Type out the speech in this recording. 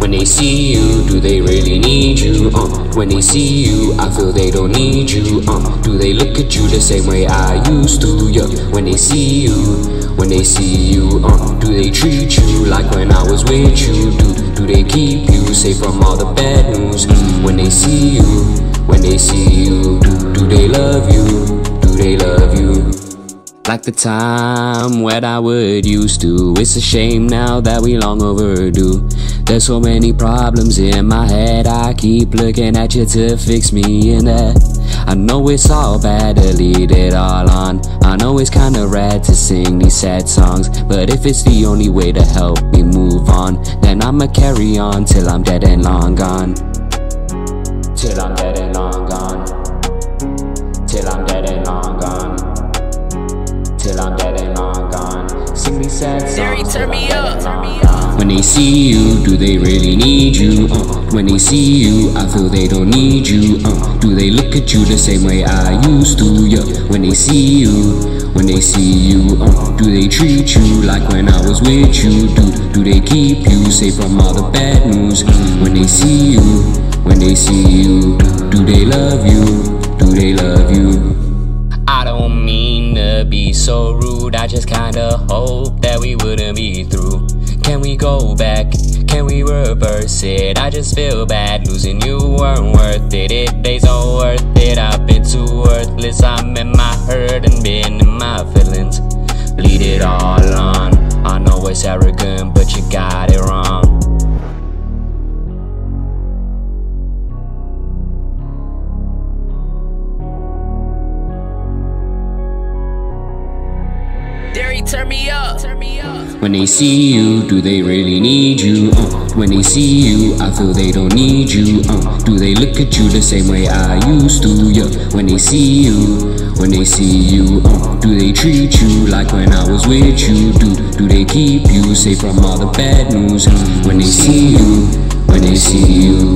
When they see you, do they really need you? Uh, when they see you, I feel they don't need you. Uh, do they look at you the same way I used to? Yeah. When they see you, when they see you, uh, do they treat you like when I was with you? Do do they keep you safe from all the bad news? When they see you, when they see you, do do they love you? Like the time when I would used to. It's a shame now that we long overdue. There's so many problems in my head. I keep looking at you to fix me in that I know it's all bad to lead it all on. I know it's kinda rad to sing these sad songs But if it's the only way to help me move on Then I'ma carry on till I'm dead and long gone. Till I'm dead and long gone. Sing me sad songs. Siri, turn me up. When they see you, do they really need you? Uh, when they see you, I feel they don't need you. Uh, do they look at you the same way I used to? Yeah. When they see you, when they see you, uh, do they treat you like when I was with you? Do do they keep you safe from all the bad news? When they see you, when they see you, do they love you? Do they love you? I don't mean to be so rude, I just kinda hope that we wouldn't be through. Can we go back? Can we reverse it? I just feel bad losing you weren't worth it. It days all worth it. I've been too worthless. I'm in my hurt and been in my feelings. Lead it all on. I know it's arrogant, but you got it wrong. Turn me up. Turn me up. When they see you, do they really need you? Uh, when they see you, I feel they don't need you. Uh, do they look at you the same way I used to? Yeah. When they see you, when they see you, uh, do they treat you like when I was with you? Do do they keep you safe from all the bad news? When they see you, when they see you,